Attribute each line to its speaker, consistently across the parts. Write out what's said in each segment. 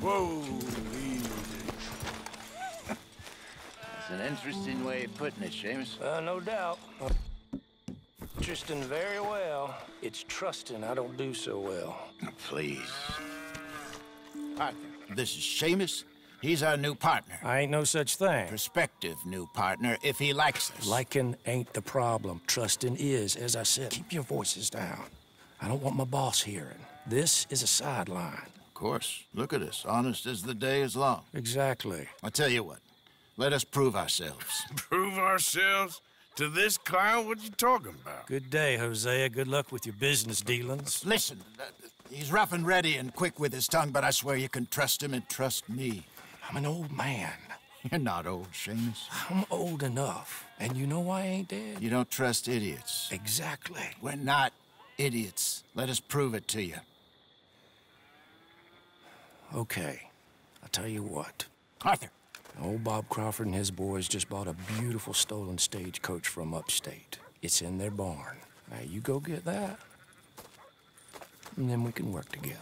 Speaker 1: Whoa.
Speaker 2: It's an interesting way of putting it, Seamus.
Speaker 3: Uh, no doubt. Interesting very well. It's trusting I don't do so well.
Speaker 2: Please.
Speaker 4: Arthur, this is Seamus. He's our new partner.
Speaker 3: I ain't no such thing.
Speaker 4: Prospective new partner, if he likes us.
Speaker 3: Liking ain't the problem. Trusting is, as I said. Keep your voices down. I don't want my boss hearing. This is a sideline.
Speaker 4: Of course. Look at us. Honest as the day is long.
Speaker 3: Exactly.
Speaker 4: I tell you what. Let us prove ourselves.
Speaker 1: Prove ourselves to this clown? What you talking about?
Speaker 3: Good day, Hosea. Good luck with your business dealings.
Speaker 4: Listen, uh, he's rough and ready and quick with his tongue, but I swear you can trust him and trust me.
Speaker 3: I'm an old man.
Speaker 4: You're not old, Seamus.
Speaker 3: I'm old enough. And you know why I ain't dead?
Speaker 4: You don't trust idiots.
Speaker 3: Exactly.
Speaker 4: We're not idiots. Let us prove it to you.
Speaker 3: Okay. I'll tell you what.
Speaker 4: Arthur.
Speaker 3: Old Bob Crawford and his boys just bought a beautiful stolen stagecoach from upstate. It's in their barn. Now, you go get that, and then we can work together.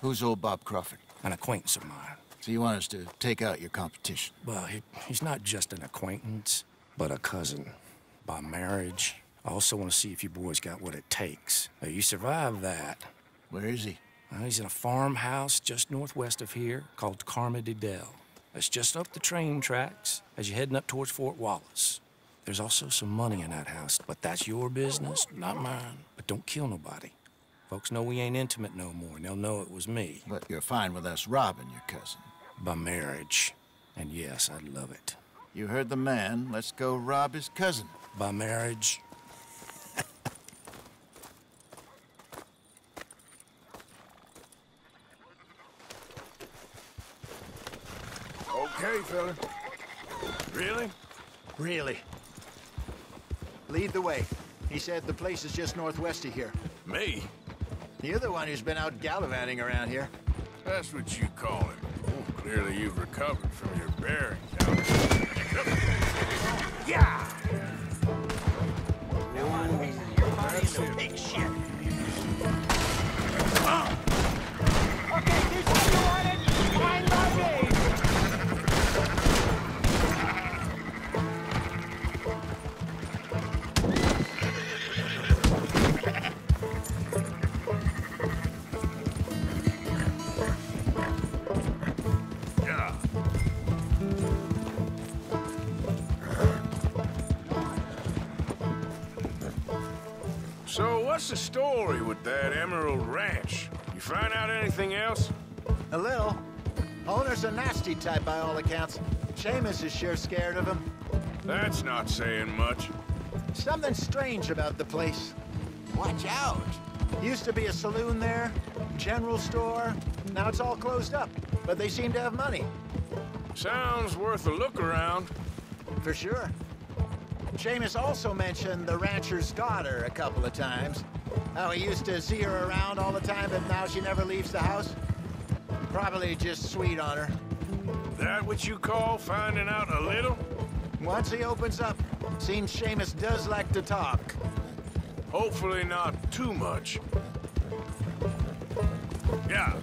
Speaker 4: Who's old Bob Crawford?
Speaker 3: An acquaintance of mine.
Speaker 4: So you want us to take out your competition?
Speaker 3: Well, he, he's not just an acquaintance, but a cousin. By marriage. I also want to see if you boys got what it takes. Now, you survive that.
Speaker 4: Where is he?
Speaker 3: Well, he's in a farmhouse just northwest of here called Carmody Dell. It's just up the train tracks as you're heading up towards Fort Wallace. There's also some money in that house, but that's your business, not mine. But don't kill nobody. Folks know we ain't intimate no more, and they'll know it was me.
Speaker 4: But you're fine with us robbing your cousin.
Speaker 3: By marriage. And yes, I'd love it.
Speaker 4: You heard the man. Let's go rob his cousin.
Speaker 3: By marriage.
Speaker 1: Okay, fella. Really?
Speaker 5: Really? Lead the way. He said the place is just northwest of here.
Speaker 1: Me?
Speaker 5: You're the one who's been out gallivanting around here.
Speaker 1: That's what you call it. Clearly you've recovered from your bearing.
Speaker 5: Yeah!
Speaker 1: That's it.
Speaker 5: Big shit.
Speaker 1: What's the story with that Emerald Ranch? You find out anything else?
Speaker 5: A little. Owner's a nasty type by all accounts. Seamus is sure scared of him.
Speaker 1: That's not saying much.
Speaker 5: Something strange about the place.
Speaker 4: Watch out!
Speaker 5: Used to be a saloon there, general store. Now it's all closed up, but they seem to have money.
Speaker 1: Sounds worth a look around.
Speaker 5: For sure. Seamus also mentioned the rancher's daughter a couple of times. How he used to see her around all the time, but now she never leaves the house. Probably just sweet on her.
Speaker 1: That what you call finding out a little?
Speaker 5: Once he opens up, seems Seamus does like to talk.
Speaker 1: Hopefully not too much. Yeah.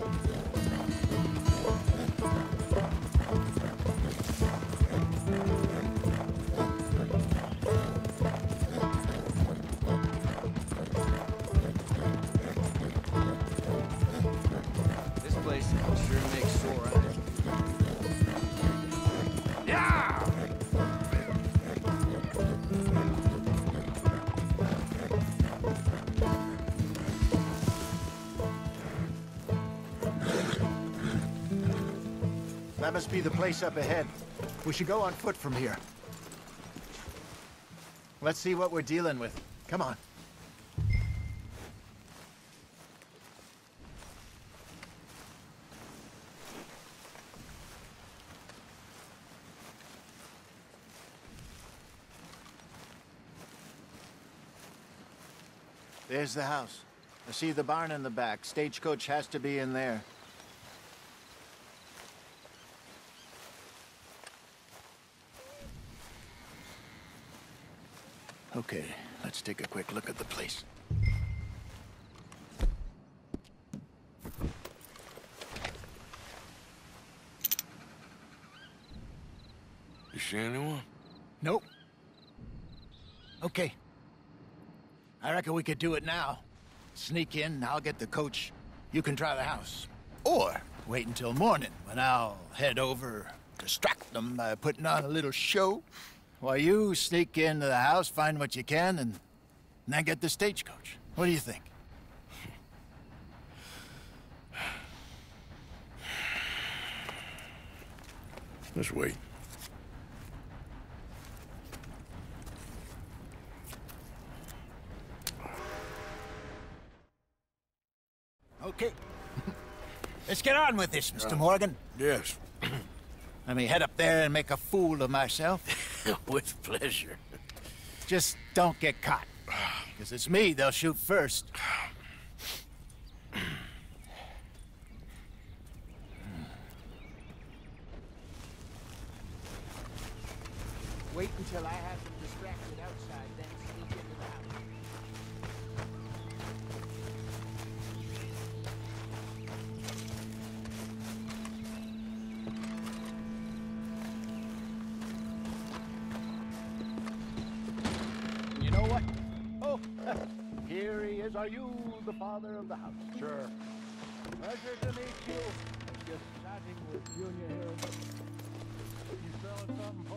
Speaker 5: That must be the place up ahead. We should go on foot from here. Let's see what we're dealing with. Come on. There's the house. I see the barn in the back. Stagecoach has to be in there. Okay, let's take a quick look at the place.
Speaker 1: You see anyone?
Speaker 5: Nope. Okay. I reckon we could do it now. Sneak in, I'll get the coach. You can try the house. Or wait until morning when I'll head over, distract them by putting on a little show, while you sneak into the house, find what you can, and then get the stagecoach. What do you think?
Speaker 1: Let's wait.
Speaker 5: Okay. Let's get on with this, Mr. Morgan.
Speaker 1: Yes,
Speaker 5: Let me head up there and make a fool of myself.
Speaker 1: with pleasure.
Speaker 5: Just don't get caught. Because it's me they'll shoot first. Wait until I you the father of the house? Sure. Pleasure to meet you. Just chatting with Junior here. You selling something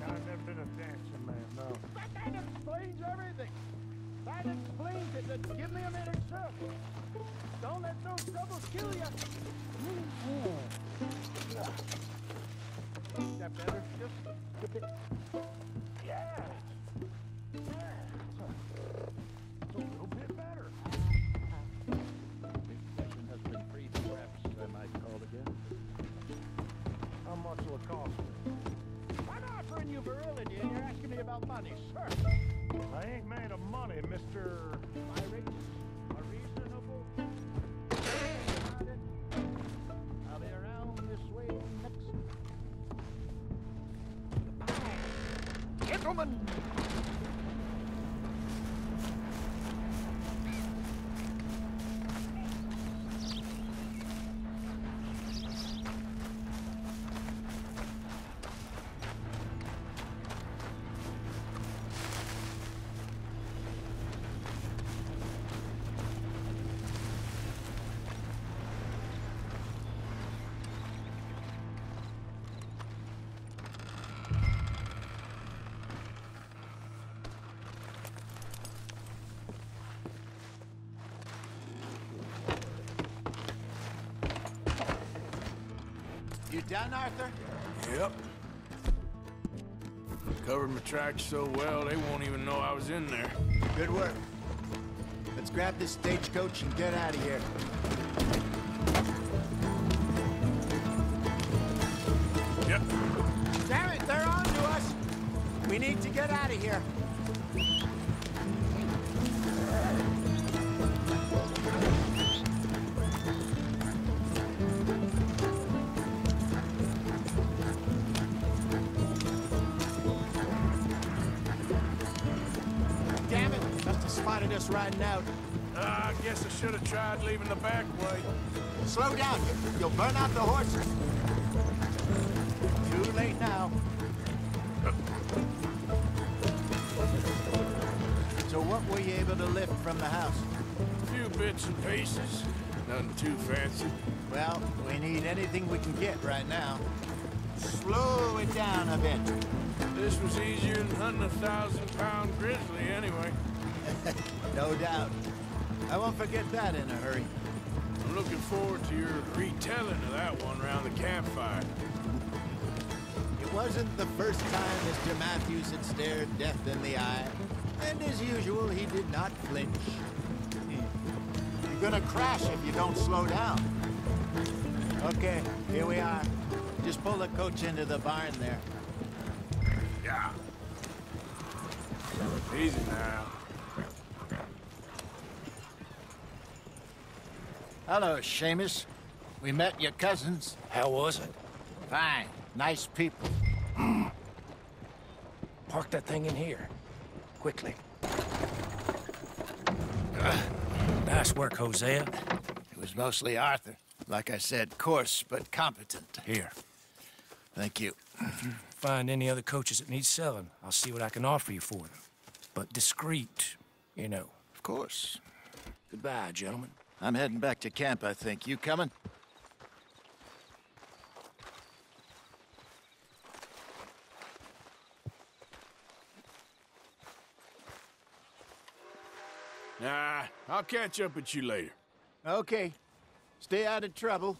Speaker 5: Don't put an advance man.
Speaker 6: No.
Speaker 5: That explains everything. That explains it. Just give me a minute to Don't let those troubles kill you. Is that better? Just a bit. Yeah. Yeah. It's a little bit better. Big session has been free perhaps I might call again.
Speaker 6: How much will it cost me?
Speaker 5: I'm offering you virility and you're asking me about money, sir.
Speaker 6: I ain't made of money, Mr.
Speaker 5: My done, Arthur?
Speaker 1: Yep. Covered my tracks so well, they won't even know I was in there.
Speaker 5: Good work. Let's grab this stagecoach and get out of here.
Speaker 1: Yep.
Speaker 5: Damn it, they're on to us! We need to get out of here. Riding out.
Speaker 1: Uh, I guess I should have tried leaving the back way.
Speaker 5: Slow down, you'll burn out the horses. Too late now. So what were you able to lift from the house?
Speaker 1: A few bits and pieces. Nothing too fancy.
Speaker 5: Well, we need anything we can get right now. Slow it down a bit.
Speaker 1: This was easier than hunting a thousand pound grizzly anyway.
Speaker 5: No doubt. I won't forget that in a hurry.
Speaker 1: I'm looking forward to your retelling of that one around the campfire.
Speaker 5: It wasn't the first time Mr. Matthews had stared death in the eye. And as usual, he did not flinch. You're gonna crash if you don't slow down. Okay, here we are. Just pull the coach into the barn there.
Speaker 1: Yeah. Easy now.
Speaker 5: Hello, Seamus. We met your cousins.
Speaker 3: How was it?
Speaker 5: Fine. Nice people.
Speaker 3: Park that thing in here. Quickly. Uh, nice work, Hosea.
Speaker 5: It was mostly Arthur. Like I said, coarse but competent.
Speaker 3: Here.
Speaker 5: Thank you.
Speaker 3: Find any other coaches that need selling. I'll see what I can offer you for them. But discreet, you know.
Speaker 5: Of course.
Speaker 3: Goodbye, gentlemen.
Speaker 5: I'm heading back to camp, I think. You coming?
Speaker 1: Nah, I'll catch up with you later.
Speaker 5: Okay. Stay out of trouble.